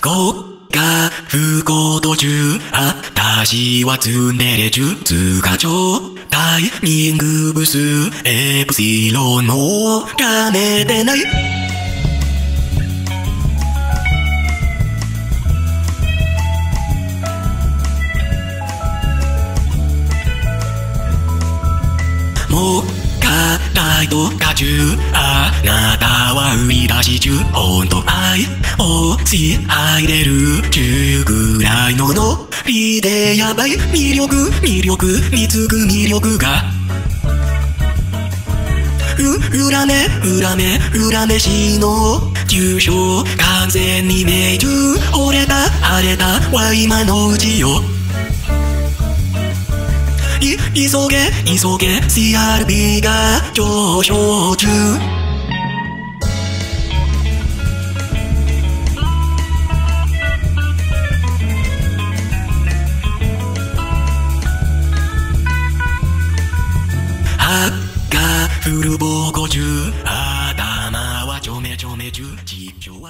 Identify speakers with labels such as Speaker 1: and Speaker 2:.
Speaker 1: 国家不幸途中、私はツンデレ中、通過帳、タイミングブス、エプシロンも兼ねてない。もう硬いと過中あなたは売り出し中本当愛を支配れる中ぐらいのノリでやばい魅力魅力につく魅力がう、裏目、裏目、裏目しの急所完全に命中折れた、腫れたは今のうちよい、急げ、急げ、CRB が上昇中。あっがフルボーコ中、頭はちょめちょめ中、実況は